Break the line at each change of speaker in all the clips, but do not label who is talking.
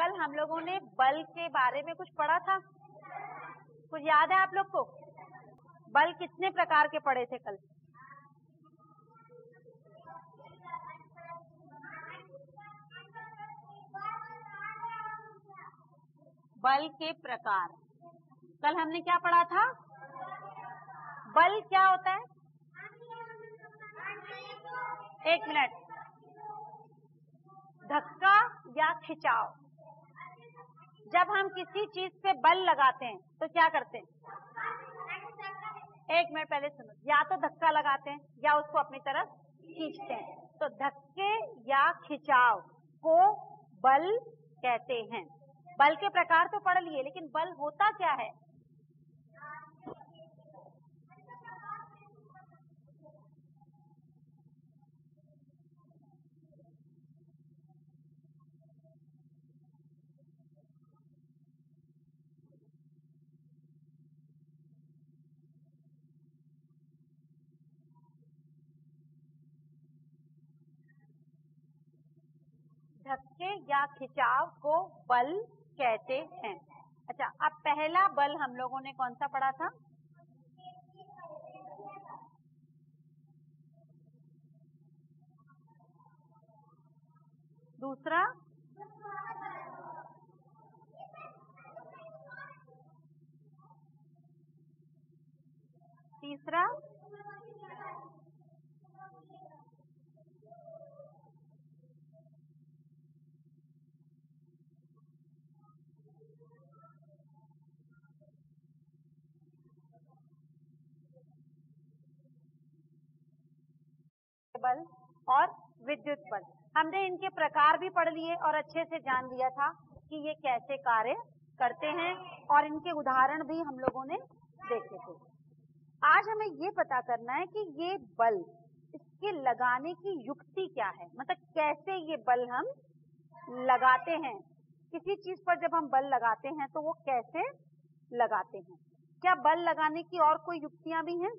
कल हम लोगों ने बल के बारे में कुछ पढ़ा था? कुछ याद है आप लोग को? बल कितने प्रकार के पढ़े थे कल? बल के प्रकार। कल हमने क्या पढ़ा था? बल क्या होता है? एक मिनट। धक्का या खिंचाव? जब हम किसी चीज़ पे बल लगाते हैं तो क्या करते हैं? एक मिनट पहले सुनो। या तो धक्का लगाते हैं, या उसको अपनी तरफ़ खींचते हैं। तो धक्के या खिंचाव को बल कहते हैं। बल के प्रकार तो पढ़ लिए, लेकिन बल होता क्या है? धक्के या खिंचाव को बल कहते हैं। अच्छा अब पहला बल हम लोगों ने कौन सा पढ़ा था? दूसरा? तीसरा? बल और विद्युत बल। हमने इनके प्रकार भी पढ़ लिए और अच्छे से जान लिया था कि ये कैसे कार्य करते हैं और इनके उदाहरण भी हम लोगों ने देखे थे। आज हमें ये पता करना है कि ये बल, इसके लगाने की युक्ति क्या है? मतलब कैसे ये बल हम लगाते हैं? किसी चीज़ पर जब हम बल लगाते हैं तो वो कैसे लगाते हैं? क्या बल लगाने की और कोई युक्तियाँ भी हैं?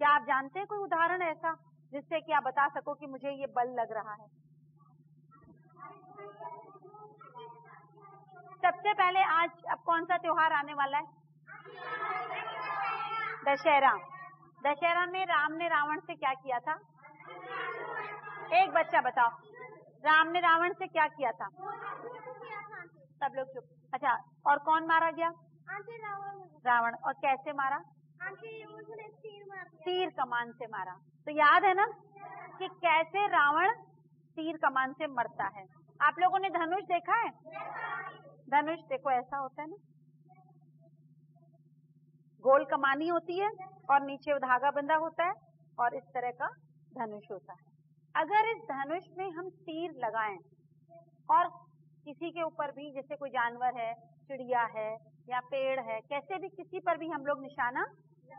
क्या आप जानते हैं कोई उदाहरण ऐसा? जिससे कि आप बता सको कि मुझे ये बल लग रहा है। सबसे पहले आज अब कौन सा त्योहार आने वाला है? दशहरा। दशहरा में राम ने रावण से क्या किया था? एक बच्चा बताओ। राम ने रावण से क्या किया था? सब लोग चुप। अच्छा और कौन मारा गया? रावण। और कैसे मारा? तीर कमान से मारा। तो याद है ना कि कैसे रावण तीर कमान से मरता है? आप लोगों ने धनुष देखा है? धनुष देखो, ऐसा होता है ना? गोल कमानी होती है और नीचे धागा बंधा होता है और इस तरह का धनुष होता है। अगर इस धनुष में हम तीर लगाएँ और किसी के ऊपर भी, जैसे कोई जानवर है, चिड़िया है या पेड़ है, कैसे भी किसी पर भी हम लोग निशाना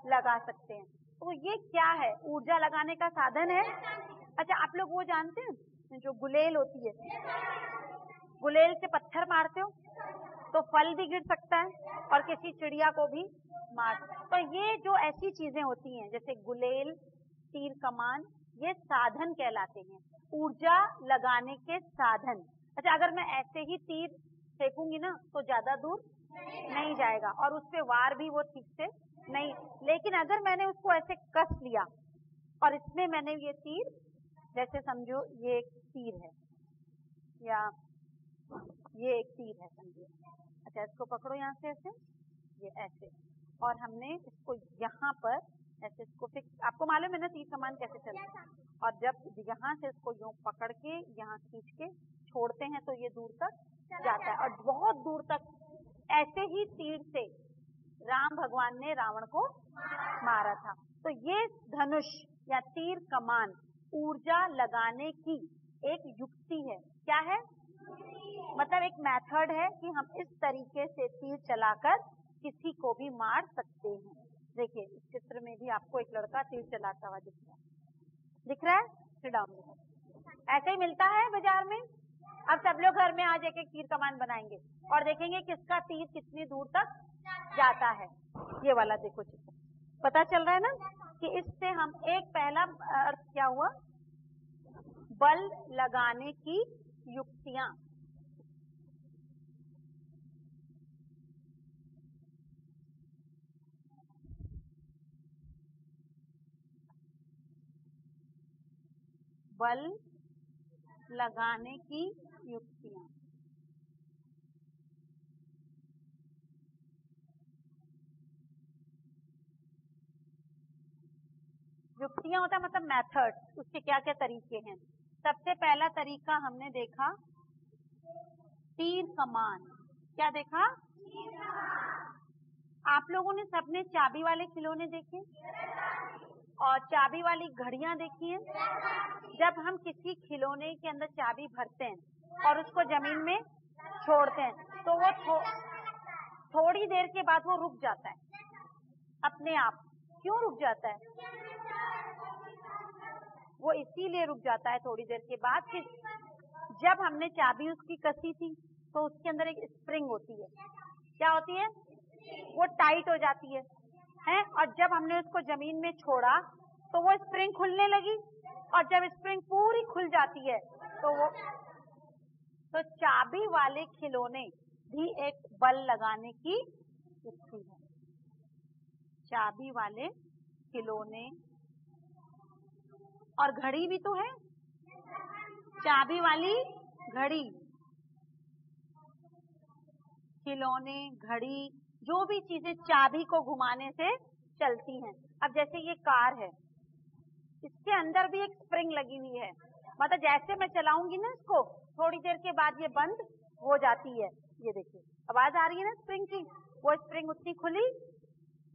लगा सकते हैं। तो ये क्या है? ऊर्जा लगाने का साधन है। अच्छा आप लोग वो जानते हैं जो गुलेल होती है? गुलेल से पत्थर मारते हो तो फल भी गिर सकता है और किसी चिड़िया को भी मार तो ये जो ऐसी चीज़ें होती हैं, जैसे गुलेल, तीर कमान, ये साधन कहलाते हैं। ऊर्जा लगाने के साधन। अच्छा अगर मैं ऐसे ही तीर फेंकूँगी ना तो ज़्यादा दूर नहीं जाएगा और उस पर वार भी वो ठीक से नहीं लेकिन अगर मैंने उसको ऐसे कस लिया और इसमें मैंने ये तीर जैसे समझो ये एक तीर है या ये एक तीर है समझिए अच्छा इसको पकड़ो यहाँ से ऐसे ये ऐसे और हमने इसको यहाँ पर ऐसे इसको फिक्स आपको मालूम है ना तीर कमान कैसे चलता और जब यहाँ से इसको यूँ पकड़ के यहाँ खींच के छोड़ते हैं तो ये दूर तक जाता है और बहुत दूर तक ऐसे ही तीर से राम भगवान ने रावण को मारा था। तो ये धनुष या तीर कमान ऊर्जा लगाने की एक युक्ति है। क्या है? मतलब एक मेथड है कि हम इस तरीके से तीर चलाकर किसी को भी मार सकते हैं। देखिए, इस चित्र में भी आपको एक लड़का तीर चलाता हुआ दिख रहा है। दिख रहा है? श्रीडाउन ऐसे ही मिलता है बाज़ार में? अब सब लोग घर में आज एक एक तीर कमान बनाएँगे और देखेंगे किसका तीर कितनी दूर तक जाता है। ये वाला देखो चित्र। पता चल रहा है ना कि इससे हम एक पहला अर्थ क्या हुआ? बल लगाने की युक्तियाँ। बल लगाने की युक्तियाँ। युक्तियाँ होता है मतलब मेथड उसके क्या क्या तरीके हैं। सबसे पहला तरीका हमने देखा तीर कमान क्या देखा? आप लोगों ने सबने चाबी वाले खिलौने देखे? और चाबी वाली घड़ियाँ देखी हैं? जब हम किसी खिलौने के अंदर चाबी भरते हैं और उसको ज़मीन में छोड़ते हैं तो वो थो, थोड़ी देर के बाद वो रुक जाता है। अपने आप। क्यों रुक जाता है? वो इसीलिए रुक जाता है थोड़ी देर के बाद कि जब हमने चाबी उसकी कसी थी तो उसके अंदर एक स्प्रिंग होती है। क्या होती है? वो टाइट हो जाती है। हैं? और जब हमने उसको ज़मीन में छोड़ा तो वो स्प्रिंग खुलने लगी। और जब स्प्रिंग पूरी खुल जाती है तो वो तो चाबी वाले खिलौने भी एक बल लगाने की युक्ति है। चाबी वाले खिलौने और घड़ी भी तो है। चाबी वाली घड़ी। खिलौने, घड़ी, जो भी चीज़ें चाबी को घुमाने से चलती हैं। अब जैसे ये कार है, इसके अंदर भी एक स्प्रिंग लगी हुई है। मतलब जैसे मैं चलाऊँगी ना इसको, थोड़ी देर के बाद ये बंद हो जाती है। ये देखिए, आवाज़ आ रही है ना स्प्रिंग की? वो स्प्रिंग उतनी खुली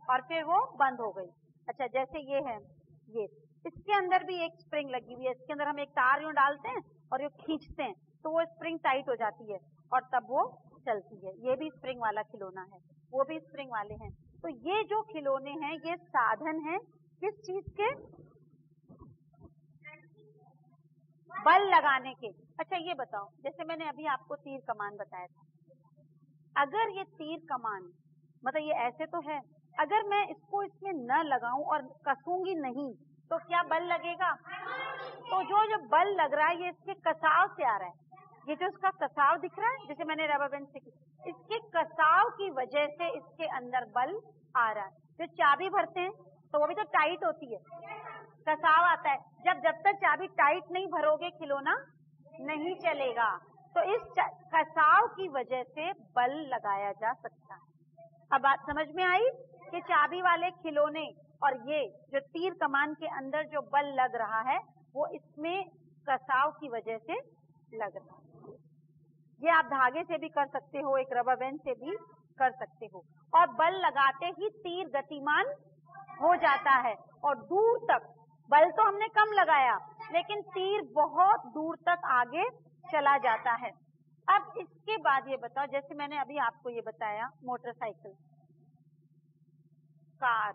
और फिर वो बंद हो गई। अच्छा जैसे ये है, ये। इसके अंदर भी एक स्प्रिंग लगी हुई है। इसके अंदर हम एक तार यूँ डालते हैं और ये खींचते हैं तो वो स्प्रिंग टाइट हो जाती है और तब वो चलती है। ये भी स्प्रिंग वाला खिलौना है, वो भी स्प्रिंग वाले हैं। तो ये जो खिलौने हैं, ये साधन है किस चीज़ के? बल लगाने के। अच्छा ये बताओ, जैसे मैंने अभी आपको तीर कमान बताया था। अगर ये तीर कमान मतलब ये ऐसे तो है, अगर मैं इसको इसमें न लगाऊँ और कसूँगी नहीं तो क्या बल लगेगा? तो जो जो बल लग रहा है, ये इसके कसाव से आ रहा है। ये जो इसका कसाव दिख रहा है, जैसे मैंने रबर बैंड से इसके कसाव की वजह से इसके अंदर बल आ रहा है। जो चाबी भरते हैं तो वो भी तो टाइट होती है। कसाव आता है। जब जब तक चाबी टाइट नहीं भरोगे, खिलौना नहीं चलेगा। तो इस कसाव की वजह से बल लगाया जा सकता है। अब बात समझ में आई कि चाबी वाले खिलौने और ये जो तीर कमान के अंदर जो बल लग रहा है, वो इसमें कसाव की वजह से लग रहा है। ये आप धागे से भी कर सकते हो, एक रबर बैंड से भी कर सकते हो। और बल लगाते ही तीर गतिमान हो जाता है और दूर तक, बल तो हमने कम लगाया, लेकिन तीर बहुत दूर तक आगे चला जाता है। अब इसके बाद ये बताओ, जैसे मैंने अभी आपको ये बताया मोटरसाइकिल कार।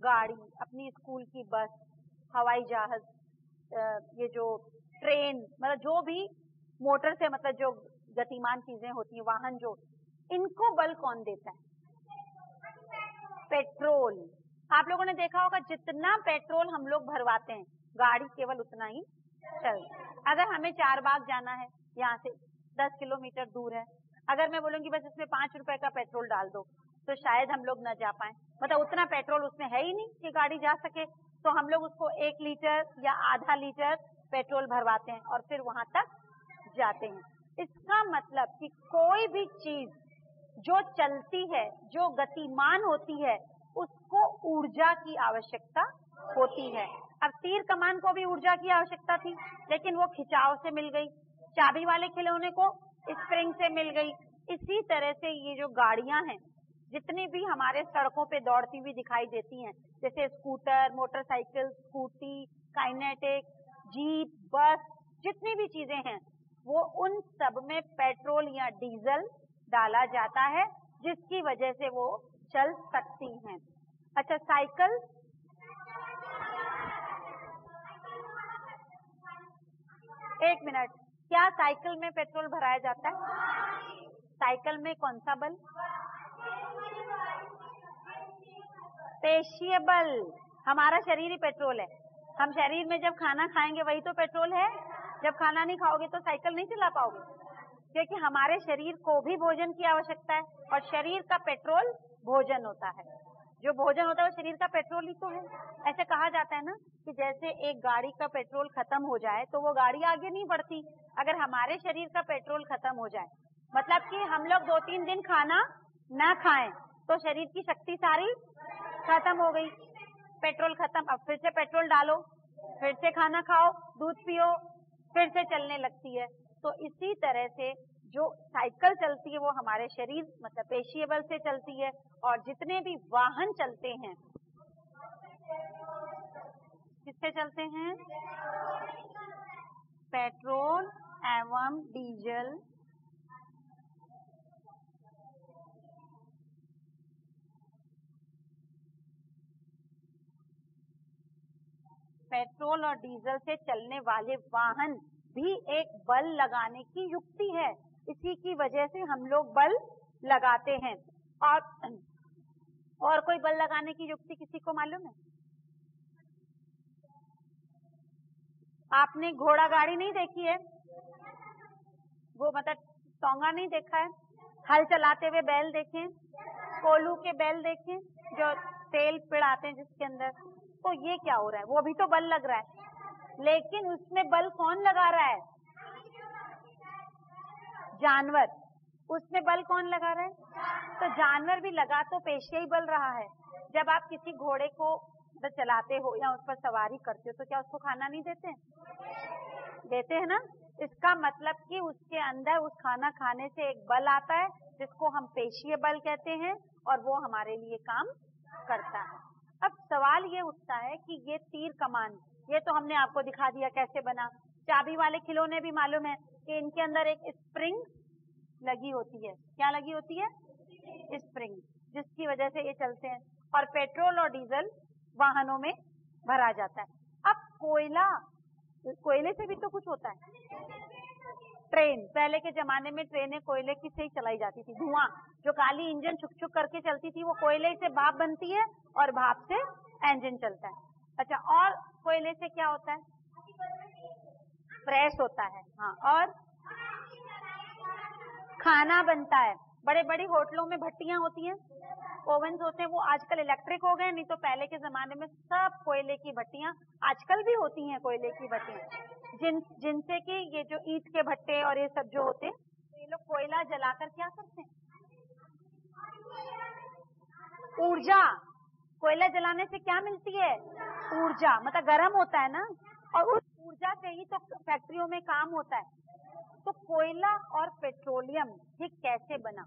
गाड़ी, अपनी स्कूल की बस, हवाई जहाज़ ये जो ट्रेन मतलब जो भी मोटर से मतलब जो गतिमान चीज़ें होती हैं, वाहन जो, इनको बल कौन देता है? पेट्रोल। आप लोगों ने देखा होगा, जितना पेट्रोल हम लोग भरवाते हैं, गाड़ी केवल उतना ही चल अगर हमें चार बाग जाना है, यहाँ से दस किलोमीटर दूर है, अगर मैं बोलूँगी, बस इसमें पाँच रुपए का पेट्रोल डाल दो। तो शायद हम लोग न जा पाए। मतलब उतना पेट्रोल उसमें है ही नहीं कि गाड़ी जा सके। तो हम लोग उसको एक लीटर या आधा लीटर पेट्रोल भरवाते हैं और फिर वहाँ तक जाते हैं। इसका मतलब कि कोई भी चीज़ जो चलती है, जो गतिमान होती है, उसको ऊर्जा की आवश्यकता होती है। अब तीर कमान को भी ऊर्जा की आवश्यकता थी, लेकिन वो खिंचाव से मिल गई। चाबी वाले खिलौने को स्प्रिंग से मिल गई। इसी तरह से ये जो गाड़ियाँ हैं जितनी भी हमारे सड़कों पे दौड़ती हुई दिखाई देती हैं, जैसे scooter, motorcycle, scooty, kinetic, jeep, bus, जितनी भी चीज़ें हैं, वो उन सब में पेट्रोल या डीजल डाला जाता है, जिसकी वजह से वो चल सकती हैं। अच्छा साइकिल? एक मिनट। क्या साइकिल में पेट्रोल भराया जाता है? साइकिल में कौन सा बल? पेशीय बल हमारा शरीर ही पेट्रोल है। हम शरीर में जब खाना खाएँगे, वही तो पेट्रोल है। जब खाना नहीं खाओगे तो साइकिल नहीं चला पाओगे। क्योंकि हमारे शरीर को भी भोजन की आवश्यकता है और शरीर का पेट्रोल भोजन होता है। जो भोजन होता है, वो शरीर का पेट्रोल ही तो है। ऐसे कहा जाता है ना कि जैसे एक गाड़ी का पेट्रोल खत्म हो जाए तो वो गाड़ी आगे नहीं बढ़ती। अगर हमारे शरीर का पेट्रोल खत्म हो जाए मतलब कि हम लोग दो तीन दिन खाना ना खाएँ तो शरीर की शक्ति सारी खत्म हो गई। पेट्रोल खत्म। अब फिर से पेट्रोल डालो, फिर से खाना खाओ, दूध पियो, फिर से चलने लगती है। तो इसी तरह से जो साइकिल चलती है, वो हमारे शरीर मतलब पेशीय बल से चलती है और जितने भी वाहन चलते हैं, किससे चलते हैं? पेट्रोल, एवं डीजल पेट्रोल और डीजल से चलने वाले वाहन भी एक बल लगाने की युक्ति है। इसी की वजह से हम लोग बल लगाते हैं। और और कोई बल लगाने की युक्ति किसी को मालूम है? आपने घोड़ा गाड़ी नहीं देखी है? वो मतलब टोंगा नहीं देखा है? हल चलाते हुए बैल देखे, कोलू के बैल देखे, जो तेल पिड़ाते हैं जिसके अंदर। तो ये क्या हो रहा है? वो अभी तो बल लग रहा है। लेकिन उसमें बल कौन लगा रहा है? जानवर। उसमें बल कौन लगा रहा है? तो जानवर भी लगा तो पेशिया ही बल रहा है। जब आप किसी घोड़े को चलाते हो या उस पर सवारी करते हो तो क्या उसको खाना नहीं देते देते हैं ना? इसका मतलब कि उसके अंदर उस खाना खाने से एक बल आता है, जिसको हम पेशीय बल कहते हैं, और वो हमारे लिए काम करता है। अब सवाल ये उठता है कि ये तीर कमान, ये तो हमने आपको दिखा दिया कैसे बना। चाबी वाले खिलौने भी मालूम है कि इनके अंदर एक स्प्रिंग लगी होती है। क्या लगी होती है? स्प्रिंग, जिसकी वजह से ये चलते हैं और पेट्रोल और डीजल वाहनों में भरा जाता है। अब कोयला, कोयले से भी तो कुछ होता है। ट्रेन, पहले के जमाने में ट्रेनें कोयले की से ही चलाई जाती थी। धुआँ, जो काली इंजन छुक छुक करके चलती थी, वो कोयले से भाप बनती है और भाप से इंजन चलता है। अच्छा और कोयले से क्या होता है? प्रेस होता है हाँ और खाना बनता है। बड़े बड़ी होटलों में भट्टियाँ होती हैं ओवन होते हैं, वो आजकल इलेक्ट्रिक हो गए, नहीं तो पहले के जमाने में सब कोयले की भट्टियाँ आजकल भी होती हैं, कोयले की भट्टियाँ। जिन, जिनसे कि ये जो ईट के भट्टे और ये सब जो होते हैं तो ये लोग कोयला जलाकर क्या करते हैं? ऊर्जा। कोयला जलाने से क्या मिलती है? ऊर्जा। मतलब गर्म होता है ना? और उस ऊर्जा से ही तो फैक्ट्रियों में काम होता है। तो कोयला और पेट्रोलियम, ये कैसे बना?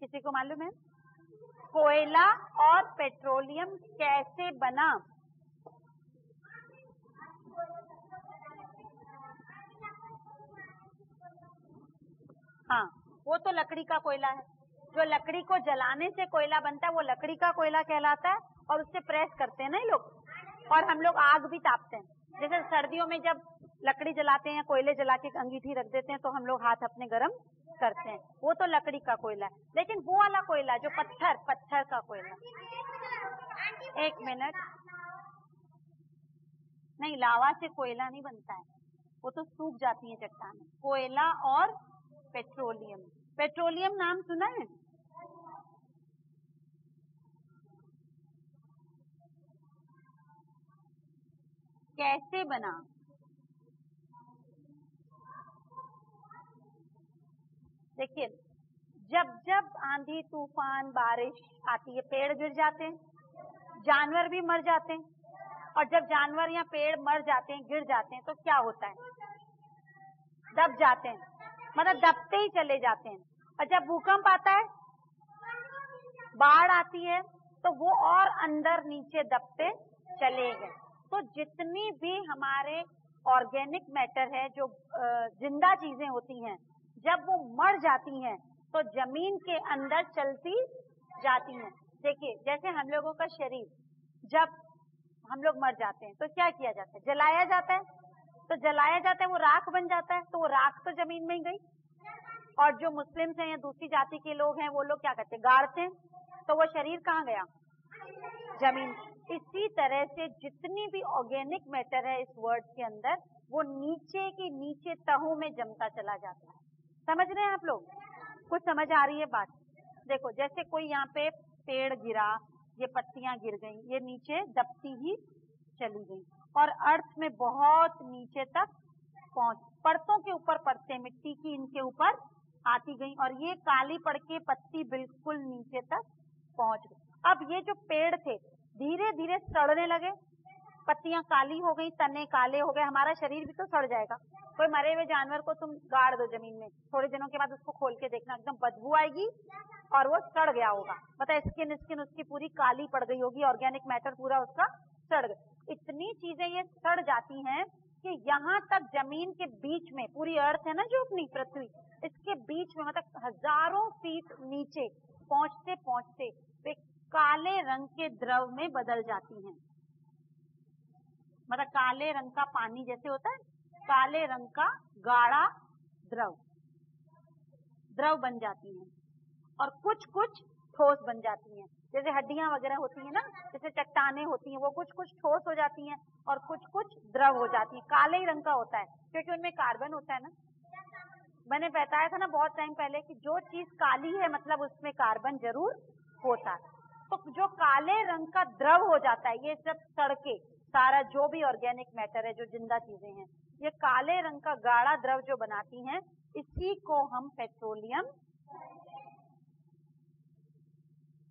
किसी को मालूम है? कोयला और पेट्रोलियम कैसे बना? हाँ वो तो लकड़ी का कोयला है। जो लकड़ी को जलाने से कोयला बनता है, वो लकड़ी का कोयला कहलाता है और उससे प्रेस करते हैं ना लोग। और हम लोग आग भी तापते हैं। जैसे सर्दियों में जब लकड़ी जलाते हैं, कोयले जला के अंगीठी रख देते हैं तो हम लोग हाथ अपने गर्म करते हैं। वो तो लकड़ी का कोयला है। लेकिन वो वाला कोयला जो पत्थर पत्थर का कोयला। एक मिनट। नहीं, लावा से कोयला नहीं बनता है। वो तो सूख जाती है चट्टाने। कोयला और पेट्रोलियम। पेट्रोलियम नाम सुना है? कैसे बना? देखिए, जब जब आंधी, तूफ़ान, बारिश आती है, पेड़ गिर जाते हैं, जानवर भी मर जाते हैं, और जब जानवर या पेड़ मर जाते हैं, गिर जाते हैं तो क्या होता है? दब जाते हैं। मतलब दबते ही चले जाते हैं। और जब भूकंप आता है, बाढ़ आती है तो वो और अंदर नीचे दबते चले गए। तो जितनी भी हमारे ऑर्गेनिक मैटर है, जो ज़िंदा चीज़ें होती हैं, जब वो मर जाती हैं तो ज़मीन के अंदर चलती जाती हैं। देखिए, जैसे हम लोगों का शरीर, जब हम लोग मर जाते हैं तो क्या किया जाता है? जलाया जाता है तो जलाया जाता है, वो राख बन जाता है तो वो राख तो ज़मीन में ही गई। और जो मुस्लिम्स हैं या दूसरी जाति के लोग हैं, वो लोग क्या करते हैं? गाड़ते हैं। तो वो शरीर कहाँ गया? ज़मीन। इसी तरह से जितनी भी ऑर्गेनिक मैटर है इस वर्ड के अंदर, वो नीचे की नीचे तहों में जमता चला जाता है। समझ रहे हैं आप लोग? कुछ समझ आ रही है बात? देखो, जैसे कोई यहाँ पे पेड़ गिरा, ये पत्तियाँ गिर गई, ये नीचे दबती ही चली गई। और अर्थ में बहुत नीचे तक पहुँच, परतों के ऊपर परतें, मिट्टी की इनके ऊपर आती गई और ये काली पड़ के पत्ती बिल्कुल नीचे तक पहुँच गई। अब ये जो पेड़ थे धीरे धीरे सड़ने लगे। पत्तियाँ काली हो गई, तने काले हो गए। हमारा शरीर भी तो सड़ जाएगा। कोई मरे हुए जानवर को तुम गाड़ दो ज़मीन में। थोड़े दिनों के बाद उसको खोल के देखना, एकदम बदबू आएगी और वो सड़ गया होगा। पता स्किन स्किन उसकी पूरी काली पड़ गई होगी ऑर्गेनिक मैटर पूरा उसका सड़ गया। इतनी चीज़ें ये सड़ जाती हैं कि यहाँ तक ज़मीन के बीच में, पूरी अर्थ है ना जो अपनी, पृथ्वी, इसके बीच में मतलब हज़ारों फीट नीचे, पहुँचते पहुँचते वे काले रंग के द्रव में बदल जाती हैं। मतलब काले रंग का पानी जैसे होता है, काले रंग का गाढ़ा द्रव द्रव बन जाती हैं और कुछ कुछ ठोस बन जाती हैं। जैसे हड्डियाँ वगैरह होती है ना, जैसे चट्टाने होती हैं, वो कुछ कुछ ठोस हो जाती हैं और कुछ कुछ द्रव हो जाती हैं, काले रंग का होता है, क्योंकि उनमें कार्बन होता है ना। मैंने बताया था ना बहुत टाइम पहले कि जो चीज़ काली है मतलब उसमें कार्बन ज़रूर होता है। तो जो काले रंग का द्रव हो जाता है, ये सब सड़के सारा जो भी ऑर्गेनिक मैटर है, जो ज़िंदा चीज़ें हैं, ये काले रंग का गाढ़ा द्रव जो बनाती हैं, इसी को हम पेट्रोलियम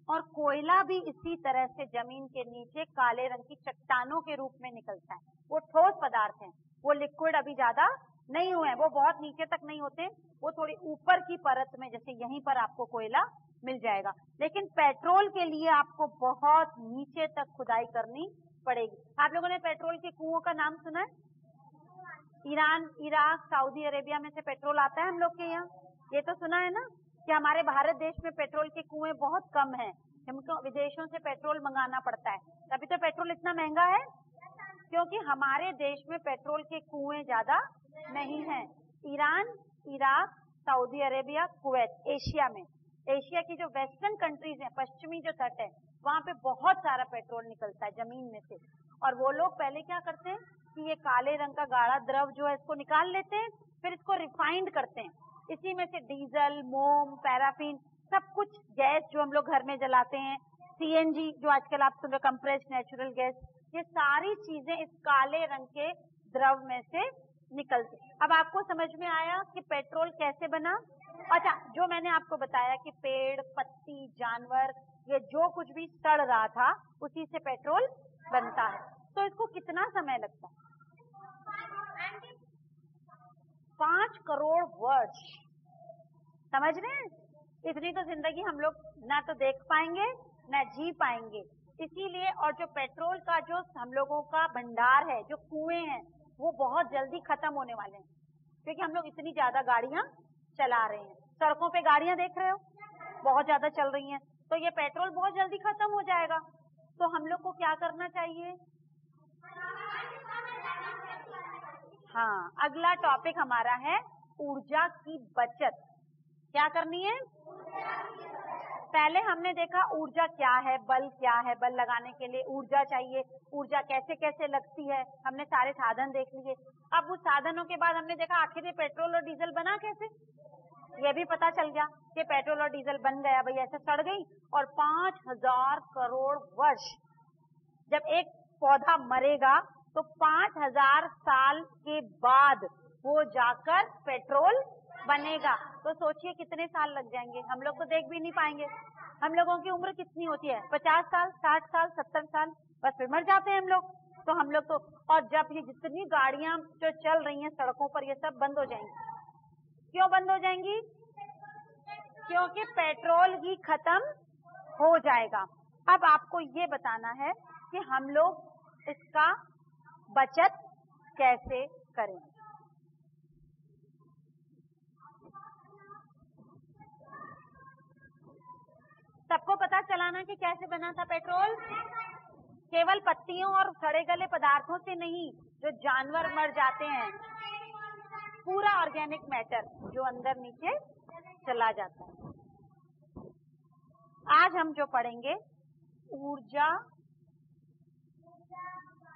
और कोयला भी इसी तरह से ज़मीन के नीचे काले रंग की चट्टानों के रूप में निकलता है। वो ठोस पदार्थ है। वो लिक्विड अभी ज़्यादा नहीं हुए हैं। वो बहुत नीचे तक नहीं होते। वो थोड़ी ऊपर की परत में, जैसे यहीं पर आपको कोयला मिल जाएगा। लेकिन पेट्रोल के लिए आपको बहुत नीचे तक खुदाई करनी पड़ेगी। आप लोगों ने पेट्रोल के कुओं का नाम सुना है? ईरान इराक सऊदी अरेबिया में से पेट्रोल आता है हम लोग के यहाँ। ये तो सुना है ना? कि हमारे भारत देश में पेट्रोल के कुएँ बहुत कम हैं। हमको विदेशों से पेट्रोल मंगाना पड़ता है। तभी तो पेट्रोल इतना महँगा है, क्योंकि हमारे देश में पेट्रोल के कुएँ ज़्यादा नहीं है। Iran, Iraq, Saudi Arabia, Kuwait, Asia में। एशिया की जो वेस्टर्न कंट्रीज़ हैं, पश्चिमी जो तट है, वहाँ पे बहुत सारा पेट्रोल निकलता है, ज़मीन में से। और वो लोग पहले क्या करते हैं कि ये काले रंग का गाढ़ा द्रव जो है, इसको निकाल लेते हैं, फिर इसको रिफाइंड करते हैं। इसी में से डीजल, मोम, पैराफिन, सब कुछ गैस जो हम लोग घर में जलाते हैं सीएनजी जो आजकल आप सुन रहे कंप्रेस नेचुरल गैस ये सारी चीज़ें इस काले रंग के द्रव में से निकलती अब आपको समझ में आया कि पेट्रोल कैसे बना? अच्छा जो मैंने आपको बताया कि पेड़, पत्ती, जानवर, ये जो कुछ भी सड़ रहा था, उसी से पेट्रोल बनता है। तो इसको कितना समय लगता है? पाँच करोड़ वर्ष। समझ रहे हैं? इतनी तो ज़िंदगी हम लोग ना तो देख पाएँगे, ना जी पाएँगे। इसीलिए और जो पेट्रोल का जो हम लोगों का भंडार है, जो कुएँ हैं, वो बहुत जल्दी खत्म होने वाले हैं। क्योंकि हम लोग इतनी ज़्यादा गाड़ियाँ चला रहे हैं। सड़कों पे गाड़ियाँ देख रहे हो? बहुत ज़्यादा चल रही हैं। तो ये पेट्रोल बहुत जल्दी खत्म हो जाएगा। तो हम लोग को क्या करना चाहिए? हाँ अगला टॉपिक हमारा है ऊर्जा की बचत। क्या करनी है? पहले हमने देखा ऊर्जा क्या है, बल क्या है, बल लगाने के लिए ऊर्जा चाहिए, ऊर्जा कैसे कैसे लगती है, हमने सारे साधन देख लिए। अब उस साधनों के बाद हमने देखा आखिर ये पेट्रोल और डीजल बना कैसे? ये भी पता चल गया कि पेट्रोल और डीजल बन गया, भाई ऐसे सड़ गई और पाँच हज़ार करोड़ वर्ष जब एक पौधा मरेगा तो पाँच हज़ार साल के बाद वो जाकर पेट्रोल बनेगा। तो सोचिए कितने साल लग जाएँगे। हम लोग तो देख भी नहीं पाएँगे। हम लोगों की उम्र कितनी होती है? पचास साल, साठ साल, सत्तर साल? बस फिर मर जाते हैं हम लोग। तो हम लोग तो और जब ये जितनी गाड़ियाँ जो चल रही हैं सड़कों पर, ये सब बंद हो जाएँगी। क्यों बंद हो जाएँगी? क्योंकि पेट्रोल ही खत्म हो जाएगा। अब आपको ये बताना है कि हम लोग इसका बचत कैसे करें? सबको पता चलाना कि कैसे बना था पेट्रोल? केवल पत्तियों और सड़े गले पदार्थों से नहीं, जो जानवर मर जाते हैं। पूरा ऑर्गेनिक मैटर जो अंदर नीचे चला जाता है। आज हम जो पढ़ेंगे, ऊर्जा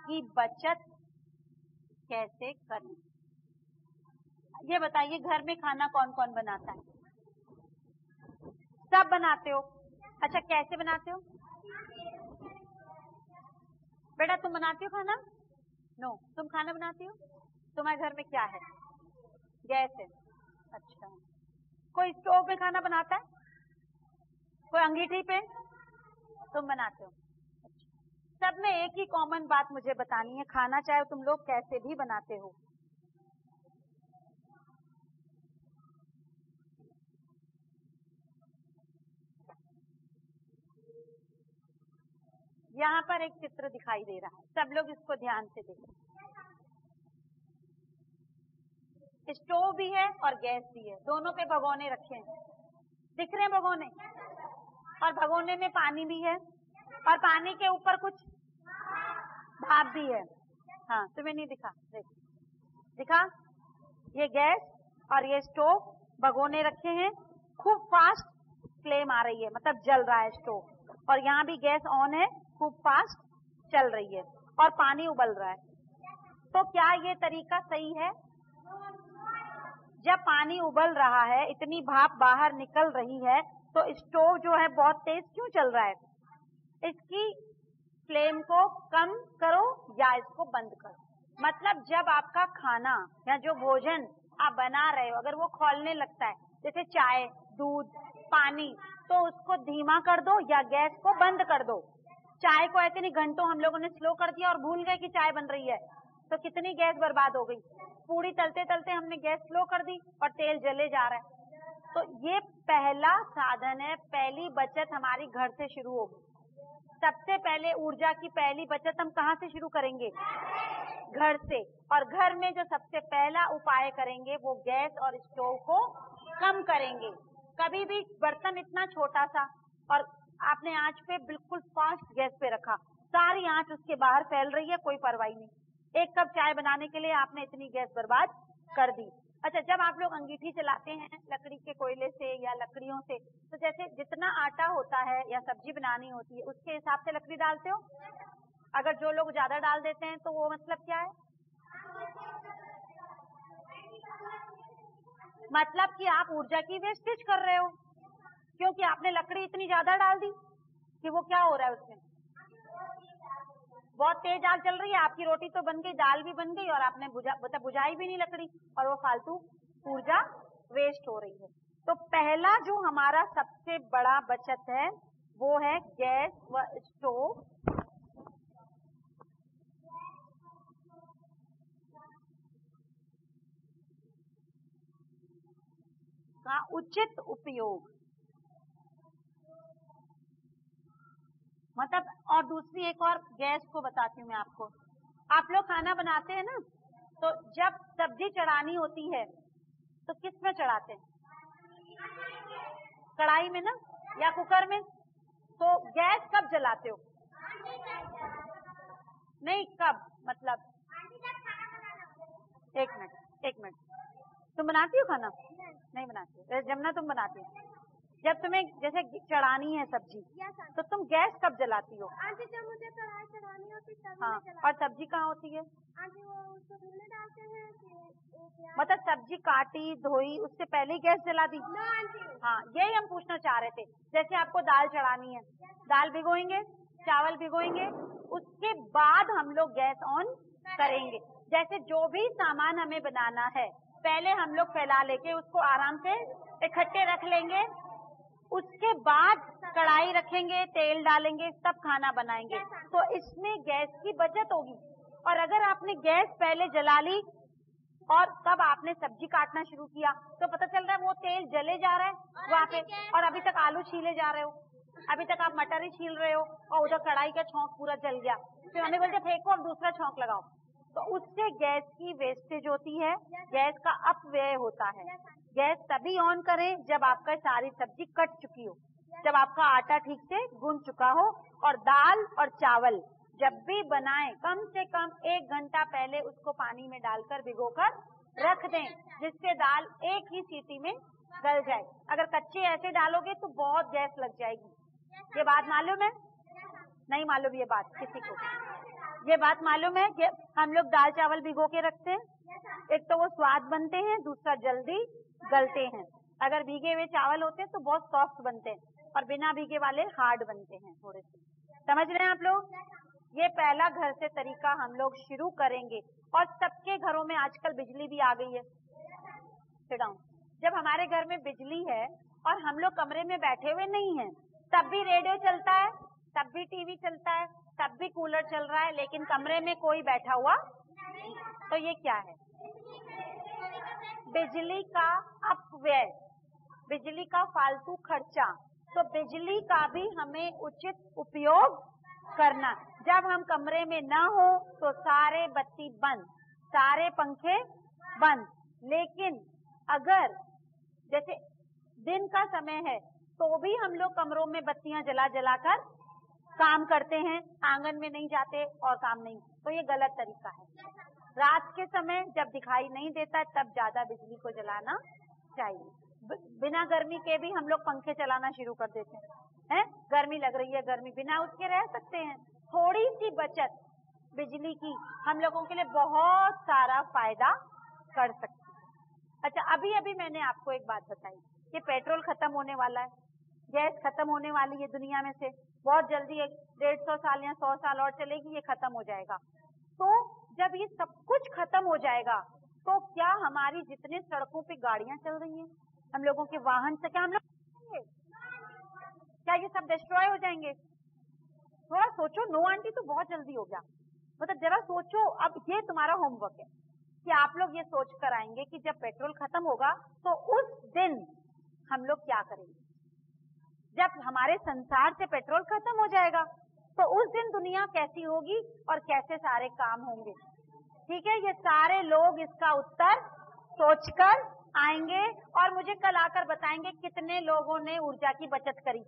की बचत कैसे करें? ये बताइए, घर में खाना कौन कौन बनाता है? सब बनाते हो? अच्छा कैसे बनाते हो? बेटा, तुम बनाती हो खाना? नो तुम खाना बनाती हो? तुम्हारे घर में क्या है? गैस है। अच्छा। कोई स्टोव पे खाना बनाता है? कोई अंगीठी पे? तुम बनाते हो। सब में एक ही कॉमन बात मुझे बतानी है, खाना चाहे तुम लोग कैसे भी बनाते हो। यहाँ पर एक चित्र दिखाई दे रहा है, सब लोग इसको ध्यान से देखें। स्टोव भी है और गैस भी है, दोनों पे भगोने रखे हैं। दिख रहे हैं भगोने? और भगोने में पानी भी है और पानी के ऊपर कुछ भाप भी है। हाँ तुम्हें नहीं दिखा। देख। दिखा? ये गैस और ये स्टोव भगोने रखे हैं। खूब फास्ट फ्लेम आ रही है मतलब जल रहा है स्टोव। और यहाँ भी गैस ऑन है, खूब फास्ट चल रही है और पानी उबल रहा है। तो क्या ये तरीका सही है? जब पानी उबल रहा है, इतनी भाप बाहर निकल रही है तो स्टोव जो है बहुत तेज क्यों चल रहा है? इसकी फ्लेम को कम करो या इसको बंद करो। मतलब जब आपका खाना या जो भोजन आप बना रहे हो, अगर वो खोलने लगता है, जैसे चाय, दूध, पानी तो उसको धीमा कर दो या गैस को बंद कर दो। चाय को ऐसे नहीं, घंटों हम लोगों ने स्लो कर दिया और भूल गए कि चाय बन रही है तो कितनी गैस बर्बाद हो गई। पूरी तलते तलते हमने गैस स्लो कर दी और तेल जले जा रहा है। तो ये पहला साधन है, पहली बचत हमारी घर से शुरू होगी सबसे पहले ऊर्जा की पहली बचत हम कहाँ से शुरू करेंगे? घर से। और घर में जो सबसे पहला उपाय करेंगे वो गैस और स्टोव को कम करेंगे। कभी भी बर्तन इतना छोटा सा और आपने आँच पे बिल्कुल फास्ट गैस पे रखा, सारी आँच उसके बाहर फैल रही है, कोई परवाही नहीं। एक कप चाय बनाने के लिए आपने इतनी गैस बर्बाद कर दी। अच्छा जब आप लोग अंगीठी चलाते हैं लकड़ी के कोयले से या लकड़ियों से तो जैसे जितना आटा होता है या सब्ज़ी बनानी होती है, उसके हिसाब से लकड़ी डालते हो? अगर जो लोग ज़्यादा डाल देते हैं तो वो मतलब क्या है? मतलब कि आप ऊर्जा की वेस्टेज कर रहे हो, क्योंकि आपने लकड़ी इतनी ज़्यादा डाल दी कि वो क्या हो रहा है उसमें? बहुत तेज आग चल रही है, आपकी रोटी तो बन गई, दाल भी बन गई और आपने बुझा मतलब बुझाई भी नहीं लकड़ी और वो फालतू ऊर्जा वेस्ट हो रही है। तो पहला जो हमारा सबसे बड़ा बचत है, वो है गैस व स्टोव। का उचित उपयोग। मतलब और दूसरी एक और गैस को बताती हूँ मैं आपको। आप लोग खाना बनाते हैं ना तो जब सब्ज़ी चढ़ानी होती है तो किसमें चढ़ाते हैं? कढ़ाई में ना, या कुकर में? तो गैस कब जलाते हो? नहीं, कब मतलब? एक मिनट एक मिनट। तुम बनाती हो खाना? नहीं बनाती जमुना तुम बनाती हो? जब तुम्हें जैसे चढ़ानी है सब्ज़ी तो तुम गैस कब जलाती हो?
आंटी जब मुझे कढ़ाई चढ़ानी होती तब
हाँ और सब्ज़ी कहाँ होती है?
आंटी वो उसको धुलने डालते हैं
मतलब सब्ज़ी काटी धोई उससे पहले ही गैस जला दी?
ना आंटी।
हाँ यही हम पूछना चाह रहे थे। जैसे आपको दाल चढ़ानी है दाल भिगोएँगे चावल भिगोएँगे उसके बाद हम लोग गैस ऑन करेंगे। जैसे जो भी सामान हमें बनाना है पहले हम लोग फैला लेके उसको आराम से इकट्ठे रख लेंगे उसके बाद कढ़ाई रखेंगे तेल डालेंगे तब खाना बनाएँगे। तो इसमें गैस की बचत होगी। और अगर आपने गैस पहले जला ली और तब आपने सब्ज़ी काटना शुरू किया तो पता चल रहा है वो तेल जले जा रहा है वहाँ पे। और अभी तक आलू छीले जा रहे हो। अभी तक आप मटर ही छील रहे हो और उधर कढ़ाई का छौंक पूरा जल गया। फिर हमें बोलते फेंको और दूसरा छौंक लगाओ। तो उससे गैस की वेस्टेज होती है। गैस का अपव्यय होता है। गैस तभी ऑन करें जब आपका सारी सब्ज़ी कट चुकी हो, जब आपका आटा ठीक से गूंद चुका हो और दाल और चावल जब भी बनाएँ, कम से कम एक घंटा पहले उसको पानी में डालकर भिगोकर रख दें, जिससे दाल एक ही सीटी में गल जाए। अगर कच्चे ऐसे डालोगे तो बहुत गैस लग जाएगी। ये बात मालूम है? नहीं मालूम ये बात किसी को। ये बात मालूम है कि हम लोग दाल चावल भिगो के रखते हैं। एक तो वो स्वाद बनते हैं, दूसरा जल्दी गलते हैं। अगर भीगे हुए चावल होते हैं तो बहुत सॉफ्ट बनते हैं और बिना भीगे वाले हार्ड बनते हैं थोड़े से। समझ रहे हैं आप लोग? ये पहला घर से तरीका हम लोग शुरू करेंगे और सबके घरों में आजकल बिजली भी आ गई है। डाउन जब हमारे घर में बिजली है और हम लोग कमरे में बैठे हुए नहीं है, तब भी रेडियो चलता है, तब भी टीवी चलता है, तब भी कूलर चल रहा है, लेकिन कमरे में कोई बैठा हुआ तो ये क्या है? बिजली का अपव्यय, बिजली का फालतू खर्चा तो बिजली का भी हमें उचित उपयोग करना। जब हम कमरे में न हो तो सारे बत्ती बंद, सारे पंखे बंद। लेकिन अगर, जैसे दिन का समय है तो भी हम लोग कमरों में बत्तियाँ जला जलाकर काम करते हैं, आँगन में नहीं जाते और काम नहीं। तो ये गलत तरीका है। रात के समय जब दिखाई नहीं देता, तब ज़्यादा बिजली को जलाना चाहिए। बिना गर्मी के भी हम लोग पंखे चलाना शुरू कर देते हैं। हैं? गर्मी लग रही है, गर्मी। बिना उसके रह सकते हैं। थोड़ी सी बचत बिजली की हम लोगों के लिए बहुत सारा फ़ायदा कर सकती है। अच्छा अभी अभी मैंने आपको एक बात बताई। कि पेट्रोल खत्म होने वाला है। गैस खत्म होने वाली है दुनिया में से। बहुत जल्दी एक डेढ़ सौ साल या सौ साल और चलेगी, ये खत्म हो जाएगा। तो जब ये सब कुछ खत्म हो जाएगा तो क्या हमारी जितने सड़कों पे गाड़ियाँ चल रही हैं, हम लोगों के वाहन से क्या हम लोग क्या ये सब डिस्ट्रॉय हो जाएँगे? थोड़ा सोचो नो आंटी तो बहुत जल्दी हो गया। मतलब जरा सोचो, अब ये तुम्हारा होमवर्क है कि आप लोग ये सोच कर आएँगे कि जब पेट्रोल खत्म होगा तो उस दिन हम लोग क्या करेंगे? जब हमारे संसार से पेट्रोल खत्म हो जाएगा तो उस दिन दुनिया कैसी होगी और कैसे सारे काम होंगे? ठीक है? ये सारे लोग इसका उत्तर सोचकर आएँगे और मुझे कल आकर बताएँगे कितने लोगों ने ऊर्जा की बचत करी।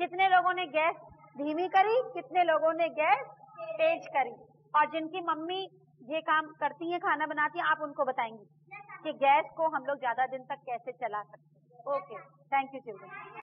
कितने लोगों ने गैस धीमी करी, कितने लोगों ने गैस तेज करी। और जिनकी मम्मी ये काम करती हैं, खाना बनाती हैं, आप उनको बताएँगी कि गैस को हम लोग ज़्यादा दिन तक कैसे चला सकते ओके थैंक यू चिल्ड्रन